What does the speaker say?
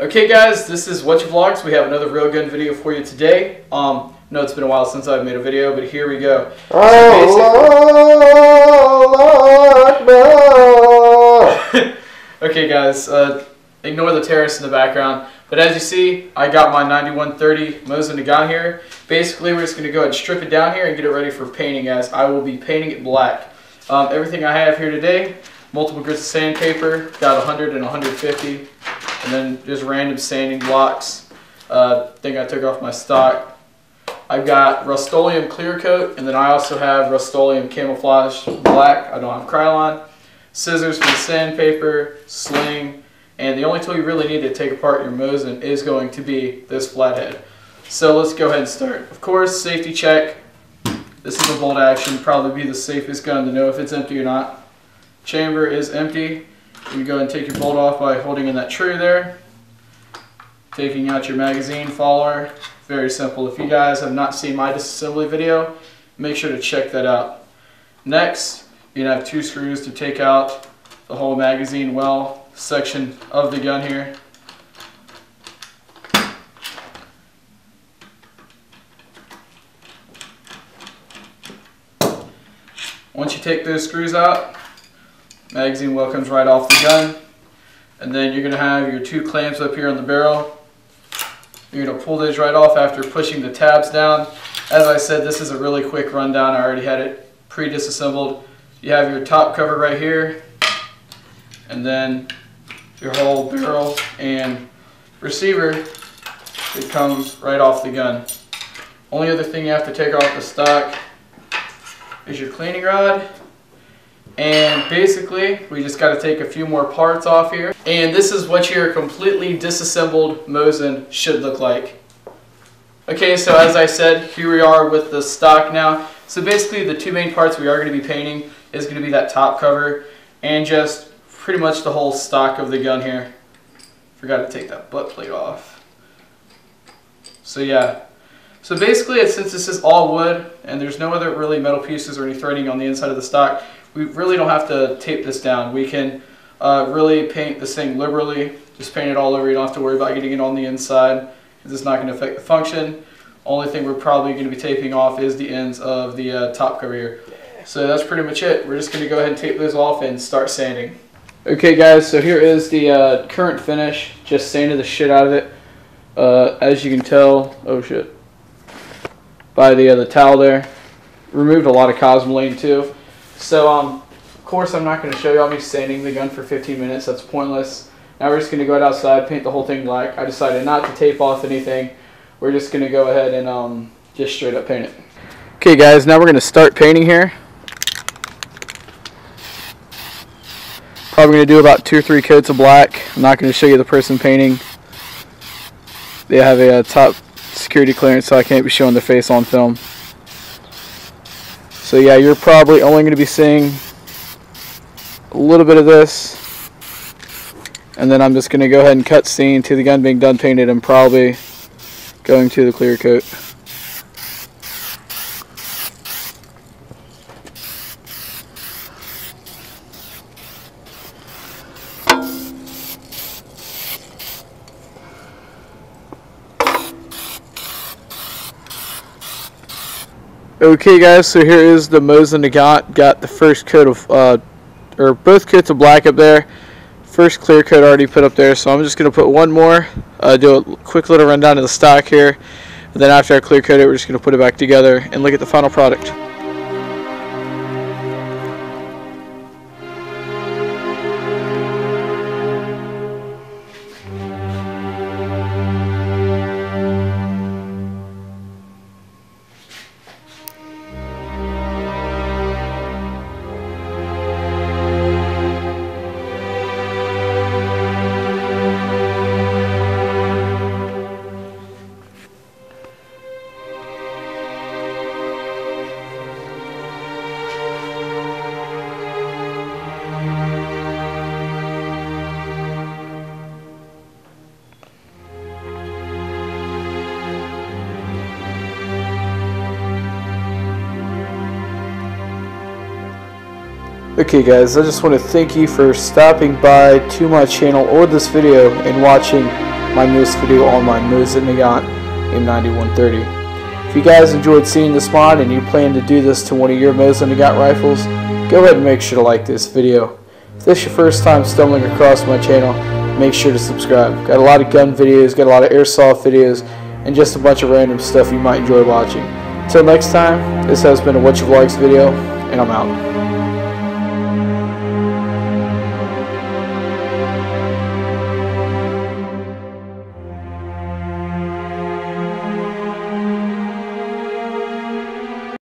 Okay guys, this is WatchaVlogs. We have another real Railgun video for you today. Um, no, it's been a while since I've made a video, but here we go. Oh, okay guys, uh, ignore the terrace in the background. But as you see, I got my 9130 Mosin Nagant here. Basically, we're just going to go ahead and strip it down here and get it ready for painting as I will be painting it black. Um, everything I have here today, multiple grits of sandpaper, got 100 and 150 and then just random sanding blocks. Uh, thing I took off my stock. I've got Rust-Oleum clear coat, and then I also have Rust-Oleum camouflage black. I don't have Krylon. Scissors for sandpaper, sling, and the only tool you really need to take apart your Mosin is going to be this flathead. So let's go ahead and start. Of course, safety check. This is a bolt action, probably be the safest gun to know if it's empty or not. Chamber is empty. You go and take your bolt off by holding in that trigger there. Taking out your magazine follower. Very simple. If you guys have not seen my disassembly video, make sure to check that out. Next, you have two screws to take out the whole magazine well section of the gun here. Once you take those screws out, Magazine well comes right off the gun. And then you're going to have your two clamps up here on the barrel. You're going to pull those right off after pushing the tabs down. As I said, this is a really quick rundown. I already had it pre-disassembled. You have your top cover right here. And then your whole barrel and receiver it comes right off the gun. Only other thing you have to take off the stock is your cleaning rod and basically, we just got to take a few more parts off here. And this is what your completely disassembled Mosin should look like. Okay, so as I said, here we are with the stock now. So basically, the two main parts we are going to be painting is going to be that top cover and just pretty much the whole stock of the gun here. Forgot to take that butt plate off. So yeah. So basically, since this is all wood and there's no other really metal pieces or any threading on the inside of the stock, we really don't have to tape this down. We can uh, really paint this thing liberally. Just paint it all over. You don't have to worry about getting it on the inside because it's not going to affect the function. Only thing we're probably going to be taping off is the ends of the uh, top cover here. So that's pretty much it. We're just going to go ahead and tape those off and start sanding. Okay guys, so here is the uh, current finish. Just sanded the shit out of it. Uh, as you can tell, oh shit, by the, uh, the towel there. Removed a lot of Cosmoline too. So, um, of course, I'm not going to show y'all me sanding the gun for 15 minutes. That's pointless. Now we're just going to go out outside, paint the whole thing black. I decided not to tape off anything. We're just going to go ahead and um, just straight up paint it. Okay, guys, now we're going to start painting here. Probably going to do about two or three coats of black. I'm not going to show you the person painting. They have a, a top security clearance, so I can't be showing their face on film. So yeah, you're probably only going to be seeing a little bit of this. And then I'm just going to go ahead and cut scene to the gun being done painted and probably going to the clear coat. Okay guys, so here is the Mosin Nagant. Got the first coat of, uh, or both coats of black up there. First clear coat already put up there, so I'm just going to put one more, uh, do a quick little rundown of the stock here. And then after I clear coat it, we're just going to put it back together and look at the final product. Okay guys, I just want to thank you for stopping by to my channel or this video and watching my newest video on my Mosin Nagant M9130. If you guys enjoyed seeing this mod and you plan to do this to one of your Mosin Nagant rifles, go ahead and make sure to like this video. If this is your first time stumbling across my channel, make sure to subscribe. Got a lot of gun videos, got a lot of airsoft videos, and just a bunch of random stuff you might enjoy watching. Until next time, this has been a What You Likes video, and I'm out.